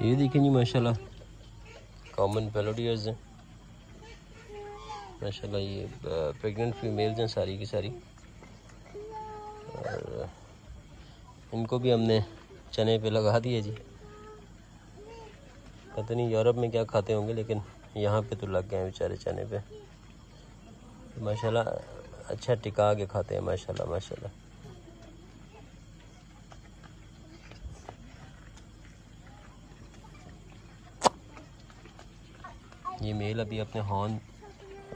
یہ دیکھیں جی ماشاءاللہ۔ کامن پیلوڈیئرز ہیں۔ ماشاءاللہ، یہ پریگننٹ فیمیلز ہیں ساری کی ساری۔ اور ان کو بھی ہم نے چنے پہ لگا دیا جی۔ پتہ نہیں یورپ میں کیا کھاتے ہوں گے، لیکن یہاں پہ تو لگ گئے ہیں بیچارے چنے پہ۔ ماشاءاللہ اچھا ٹکا کے کھاتے ہیں، ماشاءاللہ ماشاءاللہ۔ یہ میل ابھی اپنے ہارن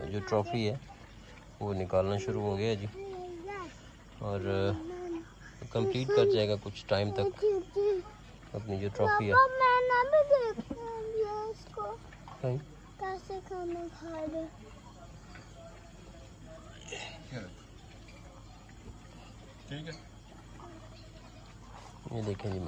جو ٹرافی ہے وہ نکالنا شروع ہو گیا جی اور کمپلیٹ کر جائے گا کچھ ٹائم تک اپنی جو ٹرافی ہے۔ میں نہ بھی دیکھوں گی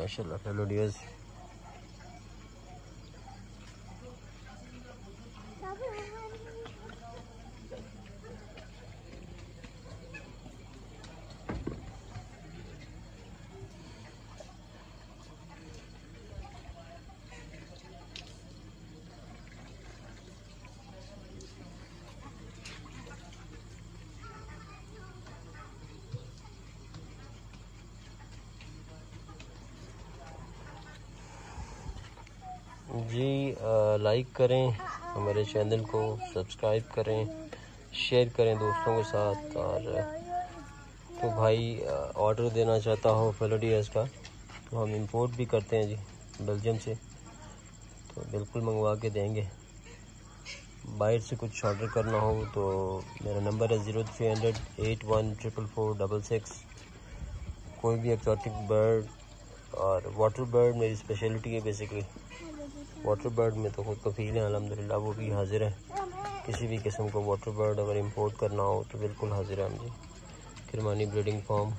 جی لائک کریں ہمارے چینل کو سبسکرائب کریں شیئر کریں دوستوں کے ساتھ اور تو بھائی آرڈر دینا چاہتا ہو فیلوڈیز کا، تو ہم امپورٹ بھی کرتے ہیں جی بیلجیم سے، تو بالکل منگوا کے دیں گے۔ باہر سے کچھ آرڈر کرنا ہو تو میرا نمبر ہے zero three hundred eight one triple four double six کوئی بھی ایکزاٹک برڈ اور واٹر برڈ میری اسپیشلٹی ہے بیسکلی واٹر برڈ میں تو خود کفیل ہیں الحمدللہ وہ بھی حاضر ہیں۔ کسی بھی قسم کو واٹر برڈ اگر امپورٹ کرنا ہو تو بالکل حاضر ہے ہم جی۔ کرمانی بریڈنگ فارم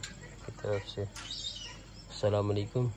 کی طرف سے۔ السلام علیکم۔